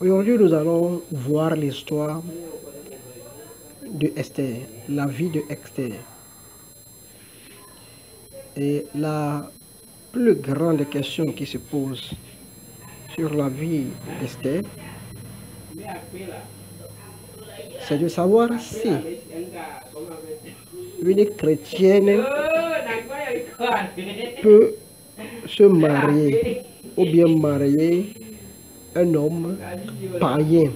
Aujourd'hui, nous allons voir l'histoire de Esther, la vie de Esther. Et la plus grande question qui se pose sur la vie d'Esther, c'est de savoir si une chrétienne peut se marier ou bien marier un homme païen.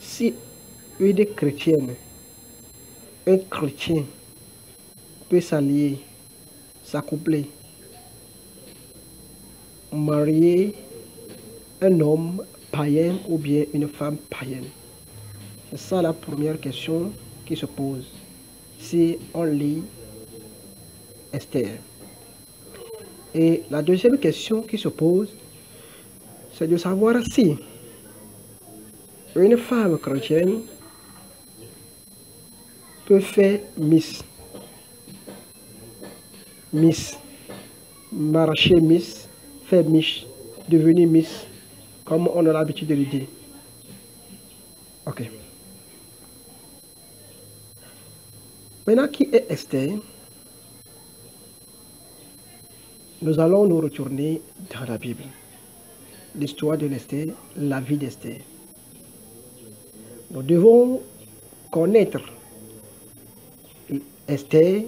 Si une chrétienne, un chrétien peut s'allier, s'accoupler, marier un homme païen ou bien une femme païenne. C'est ça la première question qui se pose si on lit Esther. Et la deuxième question qui se pose, c'est de savoir si une femme chrétienne peut faire Miss. Miss. Marcher Miss, faire Miss, devenir Miss, comme on a l'habitude de le dire. Ok. Maintenant, qui est Esther Nous allons nous retourner dans la Bible. L'histoire de l'Esther, la vie d'Esther. Nous devons connaître Esther,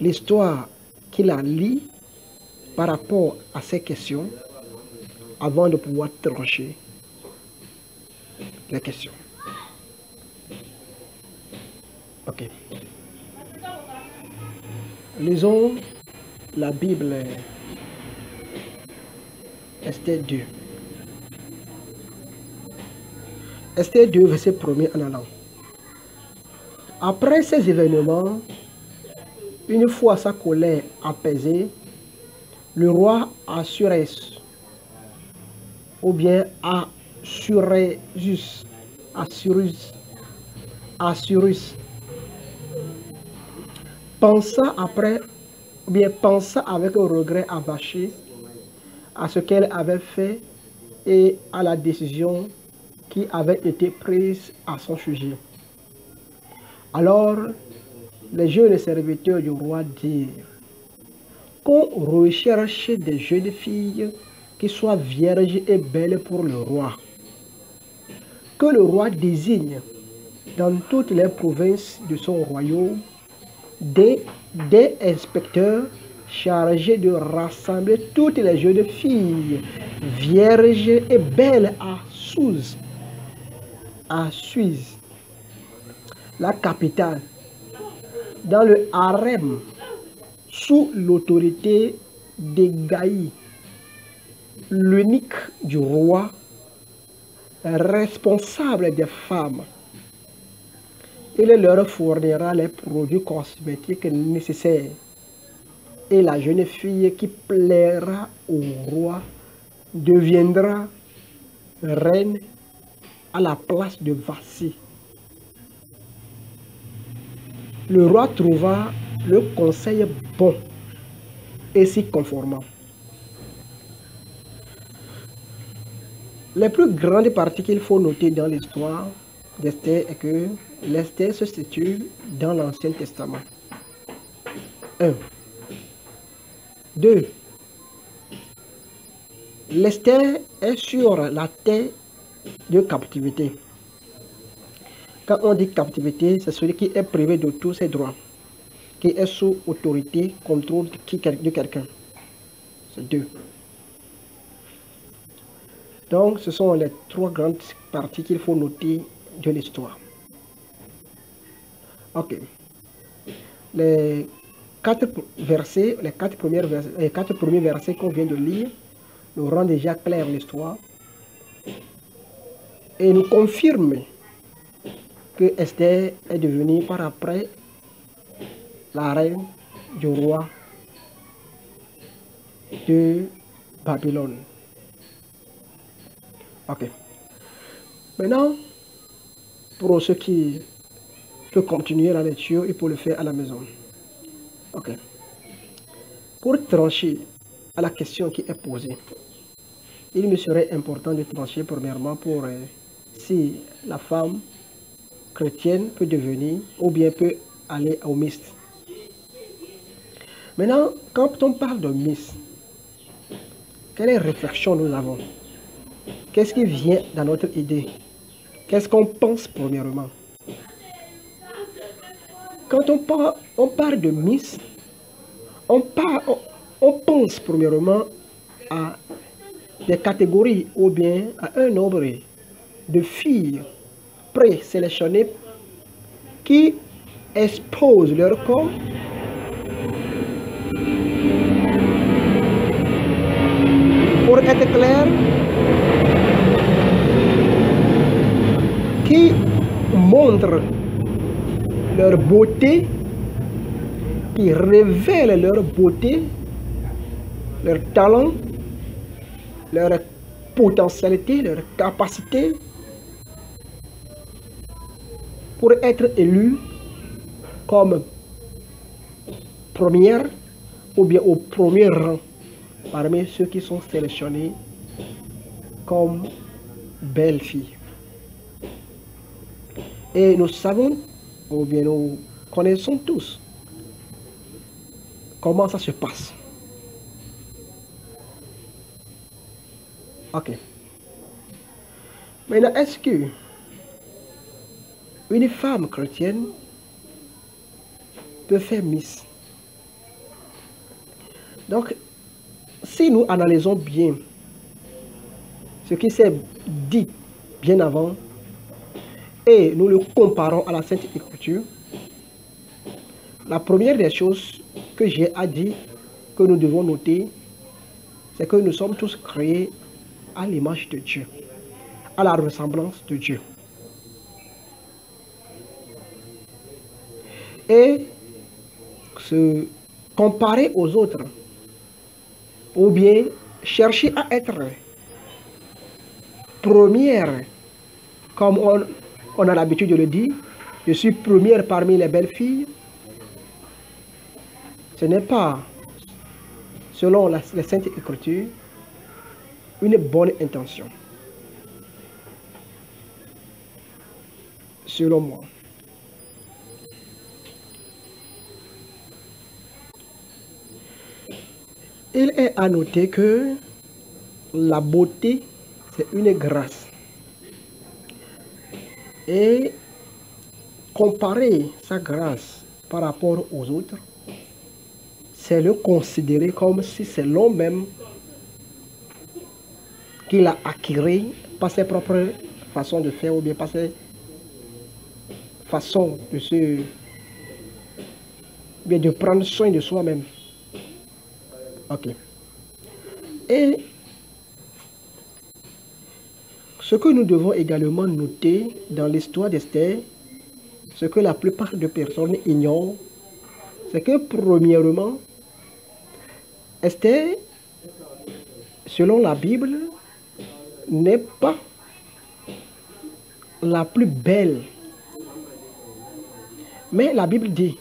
l'histoire qu'il a lit par rapport à ces questions avant de pouvoir trancher les questions. Ok. Lisons la Bible Esther 2. Esther 2, verset 1er en allant. Après ces événements, une fois sa colère apaisée, le roi Assurès, ou bien Assurésus, Assurus, Assurus, pensa après, ou bien pensa avec un regret avaché à ce qu'elle avait fait et à la décision qui avait été prise à son sujet. Alors, les jeunes serviteurs du roi dirent qu'on recherche des jeunes filles qui soient vierges et belles pour le roi. Que le roi désigne dans toutes les provinces de son royaume des, des inspecteurs chargés de rassembler toutes les jeunes filles vierges et belles à Souze, à Suisse, la capitale, dans le harem, sous l'autorité d'Egaï, l'unique du roi, responsable des femmes. Il leur fournira les produits cosmétiques nécessaires. Et la jeune fille qui plaira au roi deviendra reine à la place de Vassi. Le roi trouva le conseil bon et s'y conformant. Les plus grandes parties qu'il faut noter dans l'histoire d'Esther est que l'Esther se situe dans l'Ancien Testament. 1. 2. L'Esther est sur la terre de captivité. Quand on dit captivité, c'est celui qui est privé de tous ses droits, qui est sous autorité, contrôle de quelqu'un. C'est deux. Donc, ce sont les trois grandes parties qu'il faut noter de l'histoire. Ok. Les quatre versets, les quatre, premiers versets, qu'on vient de lire nous rendent déjà clair l'histoire et nous confirment que Esther est devenue par après la reine du roi de Babylone. Ok. Maintenant, pour ceux qui peuvent continuer la lecture, il faut le faire à la maison. Ok. Pour trancher à la question qui est posée, il me serait important de trancher premièrement pour euh, si la femme chrétienne peut devenir ou bien peut aller au mist. Maintenant, quand on parle de mist, quelle réflexion nous avons? Qu'est-ce qui vient dans notre idée? Qu'est-ce qu'on pense premièrement? Quand on parle, on parle de Miss, on, on pense premièrement à des catégories ou bien à un nombre de filles présélectionnées qui exposent leur corps. Pour être clair, qui montrent leur beauté, qui révèlent leur beauté, leur talent, leur potentialité, leur capacité pour être élus comme première ou bien au premier rang parmi ceux qui sont sélectionnés comme belles filles. Et nous savons, ou bien nous connaissons tous, comment ça se passe. Ok. Maintenant, est-ce que une femme chrétienne peut faire miss? Donc, si nous analysons bien ce qui s'est dit bien avant et nous le comparons à la Sainte Écriture, la première des choses que j'ai à dire, que nous devons noter, c'est que nous sommes tous créés à l'image de Dieu, à la ressemblance de Dieu. Et se comparer aux autres, ou bien chercher à être première, comme on, a l'habitude de le dire, je suis première parmi les belles filles, ce n'est pas, selon la Sainte Écriture, une bonne intention. Selon moi. Il est à noter que la beauté, c'est une grâce. Et comparer sa grâce par rapport aux autres, c'est le considérer comme si c'est l'homme même qu'il a acquis par ses propres façons de faire ou bien par ses façons de se bien de prendre soin de soi-même. Ok. Et ce que nous devons également noter dans l'histoire d'Esther, ce que la plupart des personnes ignorent, c'est que premièrement, Esther, selon la Bible, n'est pas la plus belle. Mais la Bible dit,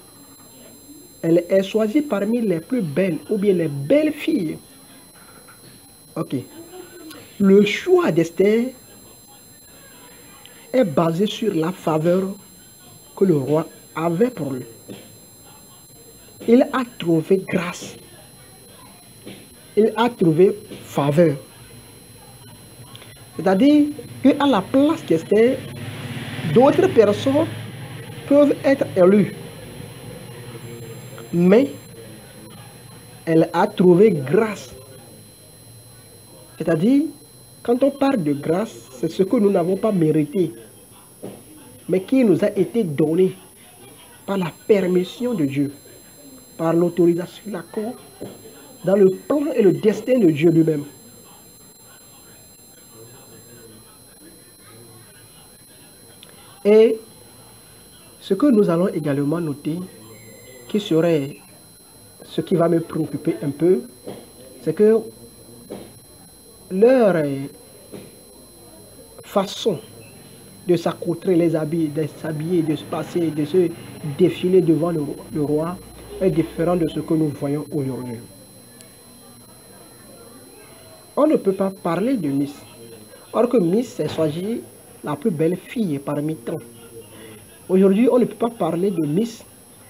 elle est choisie parmi les plus belles ou bien les belles filles. Ok. Le choix d'Esther est basé sur la faveur que le roi avait pour lui. Il a trouvé grâce. Il a trouvé faveur. C'est-à-dire qu'à la place d'Esther, d'autres personnes peuvent être élues. Mais elle a trouvé grâce. C'est-à-dire, quand on parle de grâce, c'est ce que nous n'avons pas mérité, mais qui nous a été donné par la permission de Dieu, par l'autorisation, l'accord, dans le plan et le destin de Dieu lui-même. Et ce que nous allons également noter, qui serait ce qui va me préoccuper un peu, c'est que leur façon de s'accoutrer les habits, de s'habiller, de se passer, de se défiler devant le, roi est différent de ce que nous voyons aujourd'hui. on ne peut pas parler de Miss. Or que Miss, c'est choisi la plus belle fille parmi tant. Aujourd'hui, on ne peut pas parler de Miss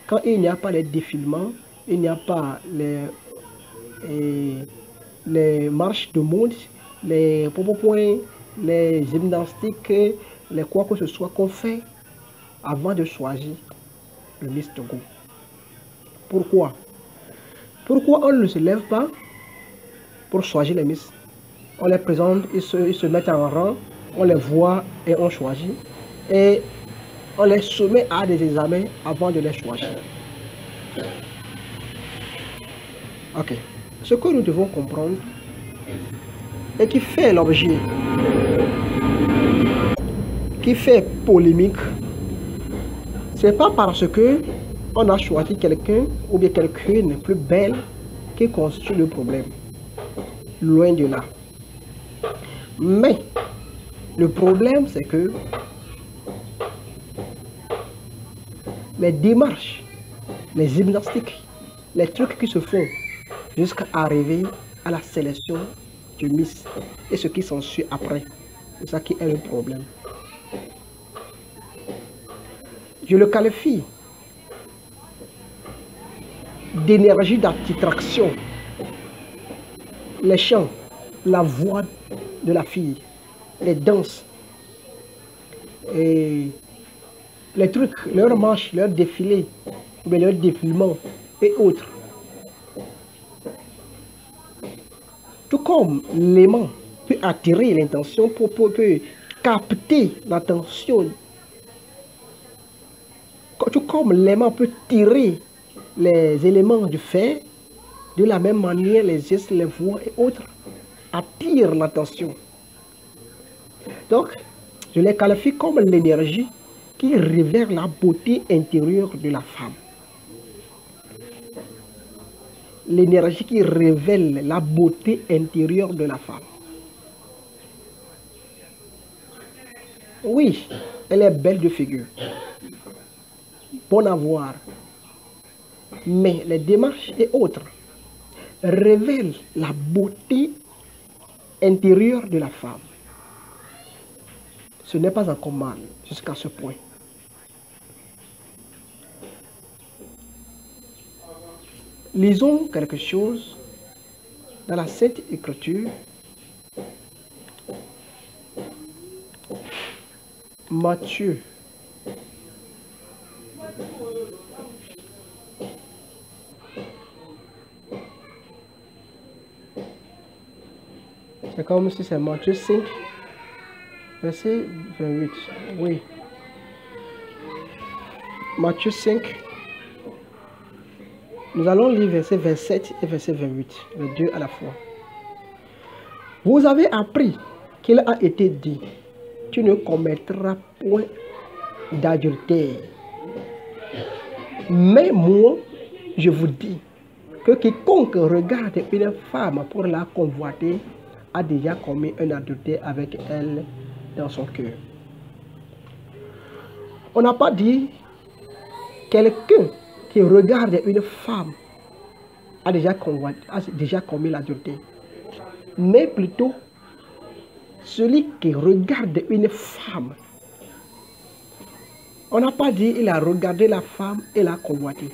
quand il n'y a pas les défilements, il n'y a pas les, les marches de monde, les points, les gymnastiques, les quoi que ce soit qu'on fait avant de choisir le Miss Togo. Pourquoi? Pourquoi on ne se lève pas pour choisir les Miss? On les présente, ils se, ils se mettent en rang, on les voit et on choisit. Et on les soumet à des examens avant de les choisir. Ok. Ce que nous devons comprendre qui fait l'objet, qui fait polémique, c'est pas parce que on a choisi quelqu'un ou bien quelqu'une plus belle qui constitue le problème. Loin de là. Mais le problème, c'est que les démarches, les gymnastiques, les trucs qui se font jusqu'à arriver à la sélection et ce qui s'ensuit après. C'est ça qui est le problème. Je le qualifie d'énergie d'attraction. Les chants, la voix de la fille, les danses, et les trucs, leurs marches, leurs défilés, ou leurs défilements et autres. Tout comme l'aimant peut attirer l'intention, pour, peut capter l'attention. Tout comme l'aimant peut tirer les éléments du fait, de la même manière, les gestes, les voix et autres attirent l'attention. Donc, je les qualifie comme l'énergie qui révèle la beauté intérieure de la femme. L'énergie qui révèle la beauté intérieure de la femme. Oui, elle est belle de figure. Bon à voir. Mais les démarches et autres révèlent la beauté intérieure de la femme. Ce n'est pas encore mal jusqu'à ce point. Lisons quelque chose dans la Sainte Écriture. Matthieu. C'est comme si c'est Matthieu 5, verset 28. Oui. Matthieu 5, nous allons lire verset 27 et verset 28, les deux à la fois. Vous avez appris qu'il a été dit, tu ne commettras point d'adultère. Mais moi, je vous dis que quiconque regarde une femme pour la convoiter a déjà commis un adultère avec elle dans son cœur. On n'a pas dit quelqu'un qui regarde une femme a déjà, a déjà commis l'adultère. Mais plutôt, celui qui regarde une femme. On n'a pas dit il a regardé la femme et l'a convoité.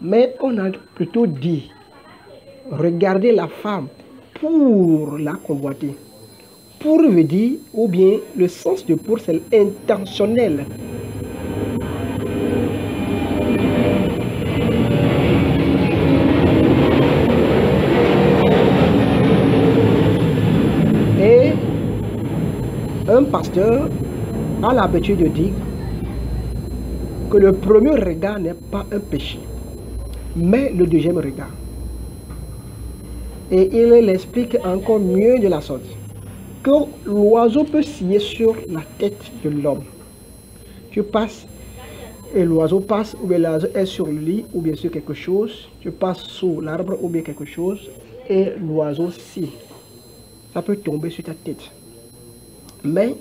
Mais on a plutôt dit regarder la femme pour la convoiter. Pour veut dire, ou bien le sens de pour, c'est intentionnel. Un pasteur a l'habitude de dire que le premier regard n'est pas un péché, mais le deuxième regard. Et il l'explique encore mieux de la sorte que l'oiseau peut scier sur la tête de l'homme. Tu passes et l'oiseau passe, ou bien l'oiseau est sur le lit, ou bien sur quelque chose. Tu passes sous l'arbre, ou bien quelque chose, et l'oiseau scie. Ça peut tomber sur ta tête. Mais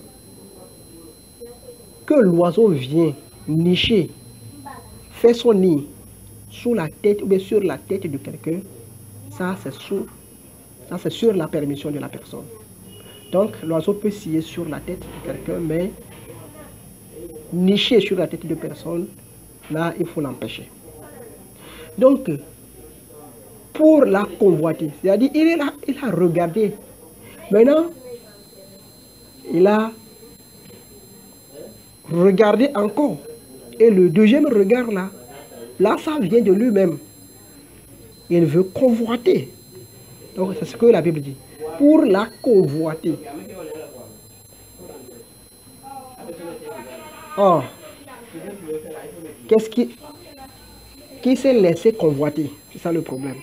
que l'oiseau vient nicher, fait son nid sous la tête ou bien sur la tête de quelqu'un, ça c'est sous Ça, c'est sur la permission de la personne. Donc, l'oiseau peut scier sur la tête de quelqu'un, mais nicher sur la tête de personne, là, il faut l'empêcher. Donc, pour la convoiter, c'est-à-dire, il, il a regardé. Maintenant, il a regardé encore. Et le deuxième regard là, là, ça vient de lui-même. Il veut convoiter. Donc, c'est ce que la Bible dit. Pour la convoiter. Oh. Qu'est-ce qui, qui s'est laissé convoiter? C'est ça le problème.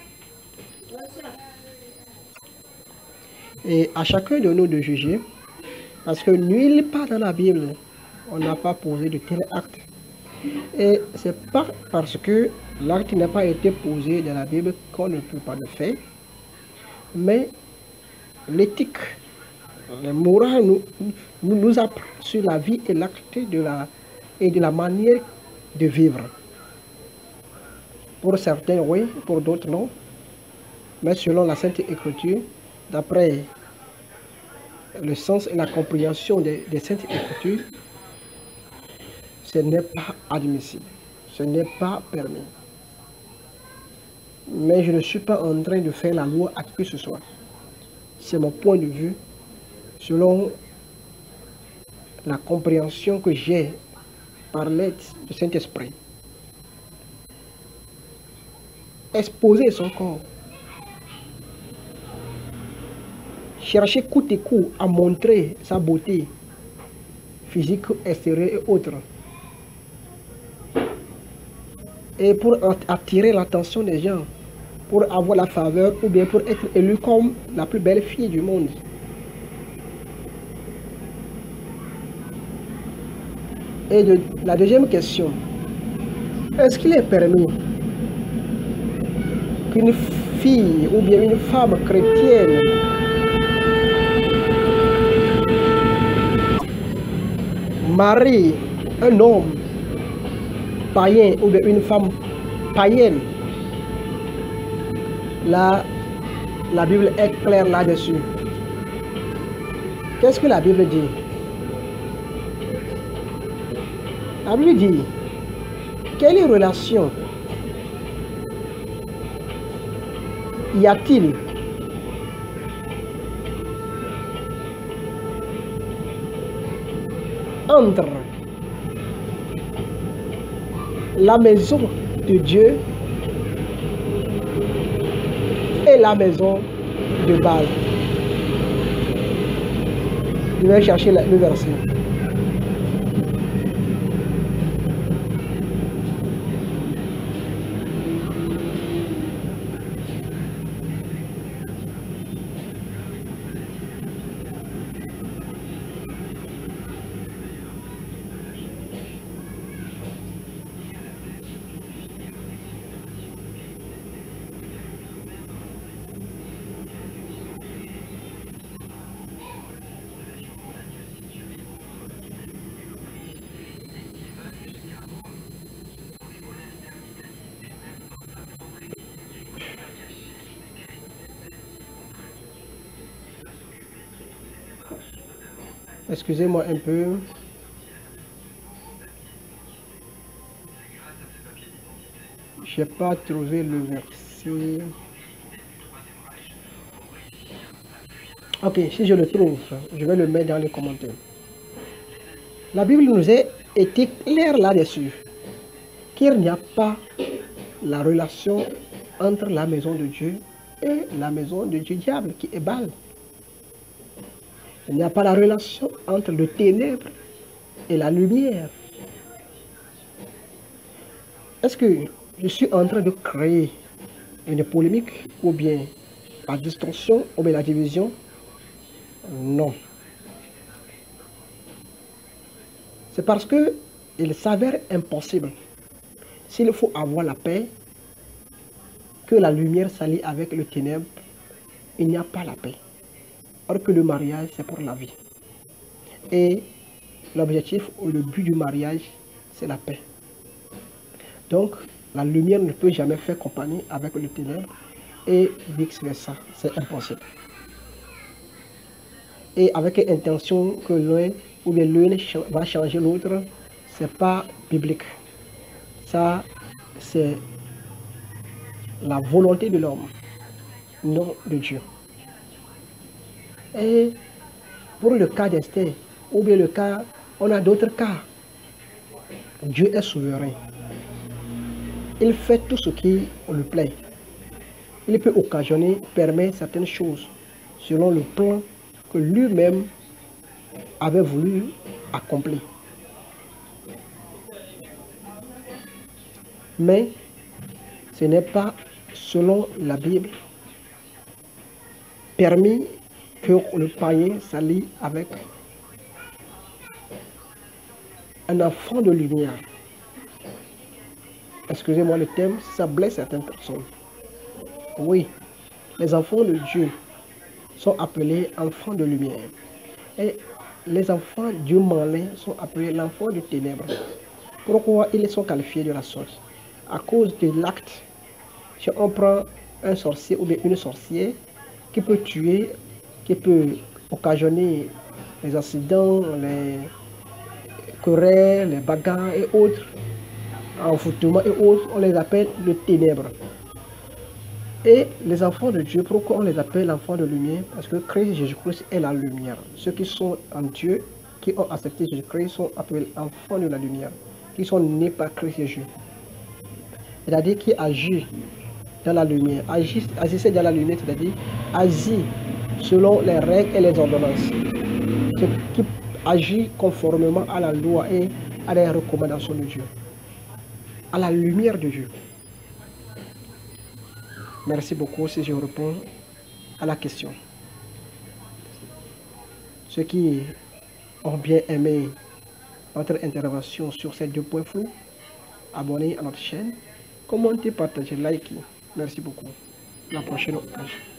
Et à chacun de nous de juger, parce que nulle part dans la Bible, on n'a pas posé de tel acte. Et c'est pas parce que l'acte n'a pas été posé dans la Bible qu'on ne peut pas le faire, mais l'éthique, la morale nous, nous, apprend sur la vie et l'acte de la, et de la manière de vivre. Pour certains, oui, pour d'autres, non. Mais selon la Sainte Écriture, d'après le sens et la compréhension des, Saintes Écritures, ce n'est pas admissible. Ce n'est pas permis. Mais je ne suis pas en train de faire la loi à qui que ce soit. C'est mon point de vue selon la compréhension que j'ai par l'aide du Saint-Esprit. Exposer son corps. Chercher coûte et coup à montrer sa beauté physique, extérieure et autres. Et pour attirer l'attention des gens, pour avoir la faveur ou bien pour être élu comme la plus belle fille du monde. Et la deuxième question, est-ce qu'il est permis qu'une fille ou bien une femme chrétienne marie un homme païen ou une femme païenne Là, la Bible est claire là-dessus. Qu'est-ce que la Bible dit? La Bible dit, quelle relation y a-t-il la maison de Dieu et la maison de Baal. Je vais chercher le verset. Excusez-moi un peu. Je n'ai pas trouvé le verset. Ok, si je le trouve, je vais le mettre dans les commentaires. La Bible nous a été claire là-dessus qu'il n'y a pas la relation entre la maison de Dieu et la maison de Dieu diable qui est balle. Il n'y a pas la relation entre le ténèbre et la lumière. Est-ce que je suis en train de créer une polémique ou bien la distorsion ou bien la division? Non. C'est parce que il s'avère impossible, s'il faut avoir la paix, que la lumière s'allie avec le ténèbre, il n'y a pas la paix. Or que le mariage, c'est pour la vie. Et l'objectif ou le but du mariage, c'est la paix. Donc, la lumière ne peut jamais faire compagnie avec le ténèbre. et vice-versa. C'est impossible. Et avec l'intention que l'un ou bien l'un va changer l'autre, c'est pas biblique. Ça, c'est la volonté de l'homme, non de Dieu. Et pour le cas d'Esther, ou bien le cas, on a d'autres cas. Dieu est souverain. Il fait tout ce qui lui plaît. Il peut occasionner, permettre certaines choses selon le plan que lui-même avait voulu accomplir. Mais ce n'est pas, selon la Bible, permis que le païen s'allie avec un enfant de lumière. Excusez-moi le thème, ça blesse certaines personnes. Oui, les enfants de Dieu sont appelés enfants de lumière. Et les enfants Dieu malin sont appelés l'enfant de ténèbres. Pourquoi ils sont qualifiés de la sorte À cause de l'acte. Si on prend un sorcier ou bien une sorcière qui peut tuer, qui peut occasionner les accidents, les querelles, les bagarres et autres, envoûtements et autres, on les appelle le ténèbre. Et les enfants de Dieu, pourquoi on les appelle enfants de lumière? Parce que Christ Jésus-Christ est la lumière. Ceux qui sont en Dieu, qui ont accepté Jésus-Christ, sont appelés enfants de la lumière, qui sont nés par Christ Jésus. C'est-à-dire qui agit dans la lumière. Agissez dans la lumière, c'est-à-dire agit selon les règles et les ordonnances. Qui agit conformément à la loi et à les recommandations de Dieu. À la lumière de Dieu. Merci beaucoup si je réponds à la question. Ceux qui ont bien aimé notre intervention sur ces deux points flous, abonnez à notre chaîne, commentez, partagez, likez. Merci beaucoup. La prochaine page.